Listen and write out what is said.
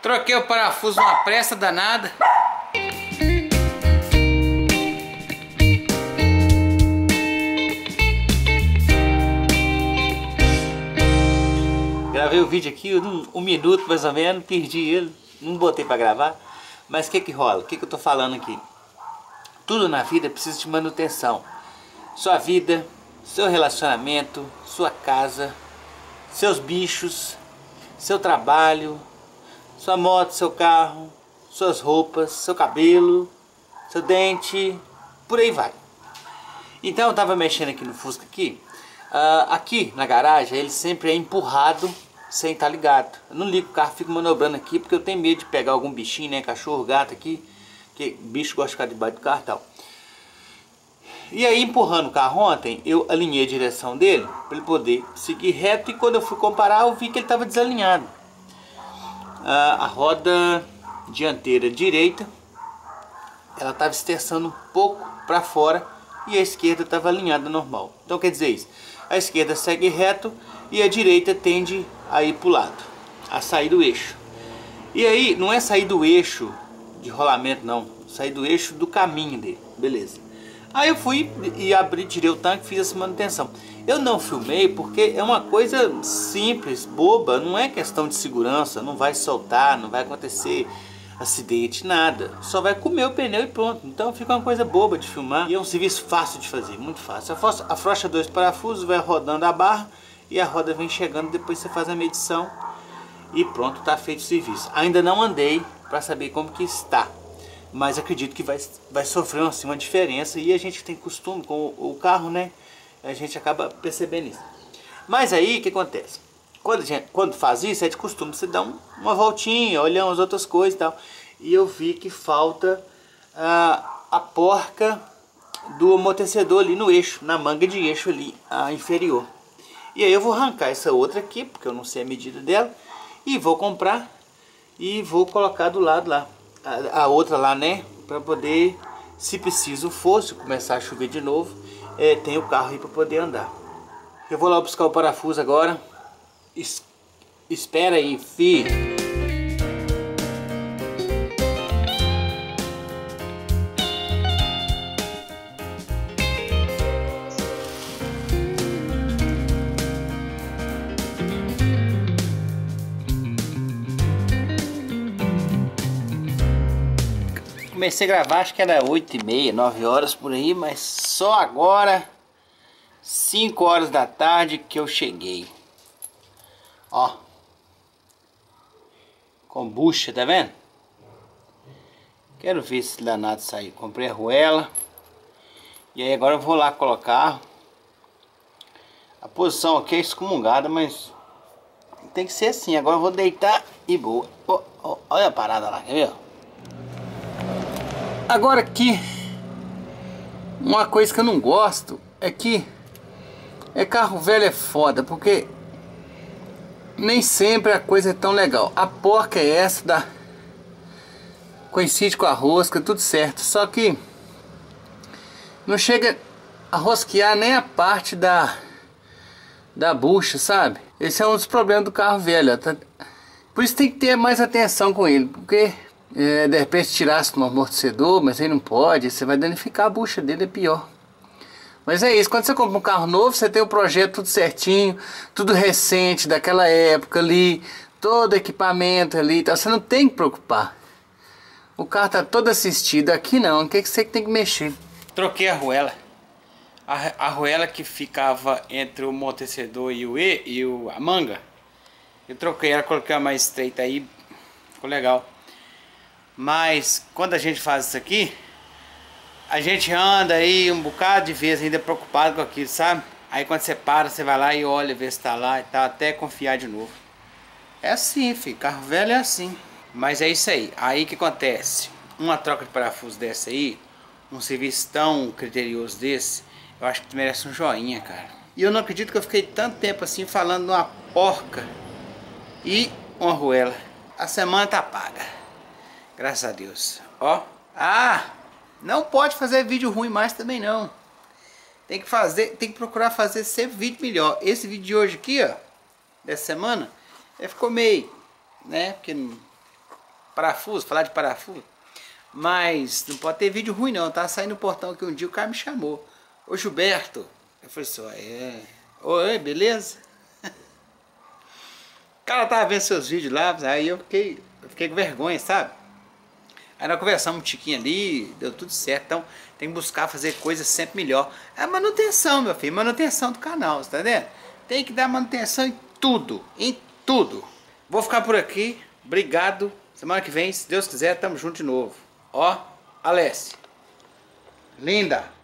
Troquei o parafuso uma pressa danada. Gravei o vídeo aqui, um, minuto mais ou menos, perdi ele, não botei para gravar. Mas o que que rola? O que que eu tô falando aqui? Tudo na vida precisa de manutenção. Sua vida, seu relacionamento, sua casa, seus bichos, seu trabalho, sua moto, seu carro, suas roupas, seu cabelo, seu dente, por aí vai. Então eu estava mexendo aqui no Fusca aqui, uh, aqui na garagem ele sempre é empurrado sem estar tá ligado. Eu não ligo o carro, fico manobrando aqui porque eu tenho medo de pegar algum bichinho, né, cachorro, gato aqui, que bicho gosta de ficar debaixo do carro e tal. E aí empurrando o carro ontem, eu alinhei a direção dele para ele poder seguir reto e quando eu fui comparar eu vi que ele estava desalinhado. Ah, a roda dianteira direita ela estava esterçando um pouco para fora e a esquerda estava alinhada normal. Então quer dizer isso, a esquerda segue reto e a direita tende a ir para o lado, a sair do eixo. E aí não é sair do eixo de rolamento não, sair do eixo do caminho dele, beleza. Aí eu fui e abri, tirei o tanque, fiz essa manutenção. Eu não filmei porque é uma coisa simples, boba, não é questão de segurança, não vai soltar, não vai acontecer acidente, nada. Só vai comer o pneu e pronto. Então fica uma coisa boba de filmar e é um serviço fácil de fazer, muito fácil. Afrouxa dois parafusos, vai rodando a barra e a roda vem chegando, depois você faz a medição e pronto, está feito o serviço. Ainda não andei para saber como que está mas acredito que vai, vai sofrer assim, uma diferença e a gente tem costume com o, carro, né? A gente acaba percebendo isso. Mas aí o que acontece? Quando, gente, quando faz isso, é de costume você dar um, uma voltinha, olhar as outras coisas e tal. E eu vi que falta a, a porca do amortecedor ali no eixo, na manga de eixo ali, a inferior. E aí eu vou arrancar essa outra aqui, porque eu não sei a medida dela, e vou comprar e vou colocar do lado lá a, a outra lá, né? Para poder, se preciso fosse começar a chover de novo, é, tem o carro aí para poder andar. Eu vou lá buscar o parafuso agora. Es, espera aí, filho. Comecei a gravar, acho que era 8 e meia, 9 horas por aí, mas só agora, 5 horas da tarde que eu cheguei. Ó. Kombucha, tá vendo? Quero ver se danado sair. Comprei a ruela. E aí agora eu vou lá colocar. A posição aqui é excomungada, mas tem que ser assim. Agora eu vou deitar e boa. Oh, oh, olha a parada lá, quer ver? Agora aqui, uma coisa que eu não gosto é que é carro velho é foda, porque nem sempre a coisa é tão legal. A porca é essa da coincide com a rosca, tudo certo. Só que não chega a rosquear nem a parte da da bucha, sabe? Esse é um dos problemas do carro velho. Tá? Por isso tem que ter mais atenção com ele, porque é, de repente tirasse no amortecedor, mas aí não pode, você vai danificar a bucha dele, é pior. Mas é isso, quando você compra um carro novo, você tem o projeto tudo certinho, tudo recente, daquela época ali, todo equipamento ali, então você não tem que preocupar. O carro tá todo assistido, aqui não, o que, que você tem que mexer? Troquei a arruela. A, arruela que ficava entre o amortecedor e o E e o, a manga. Eu troquei ela, coloquei uma mais estreita aí, ficou legal. Mas quando a gente faz isso aqui, a gente anda aí um bocado de vezes ainda preocupado com aquilo, sabe? Aí quando você para, você vai lá e olha, vê se tá lá e até confiar de novo. É assim, filho. Carro velho é assim. Mas é isso aí. Aí que acontece? Uma troca de parafuso dessa aí, um serviço tão criterioso desse, eu acho que merece um joinha, cara. E eu não acredito que eu fiquei tanto tempo assim falando uma porca e uma ruela. A semana tá paga. Graças a Deus. Ó. Ah! Não pode fazer vídeo ruim mais também não. Tem que fazer, tem que procurar fazer sempre vídeo melhor. Esse vídeo de hoje aqui, ó, dessa semana, é, ficou meio, né? Porque parafuso, falar de parafuso. Mas não pode ter vídeo ruim não, tá saindo no portão que um dia o cara me chamou. Ô Gilberto, eu falei assim, é. Oi, beleza? O cara tava vendo seus vídeos lá, aí eu fiquei, eu fiquei com vergonha, sabe? Aí nós conversamos um tiquinho ali, deu tudo certo. Então tem que buscar fazer coisas sempre melhor. É manutenção, meu filho, manutenção do canal, tá entendendo? Tem que dar manutenção em tudo, em tudo. Vou ficar por aqui, obrigado. Semana que vem, se Deus quiser, tamo junto de novo. Ó, Alessi. Linda.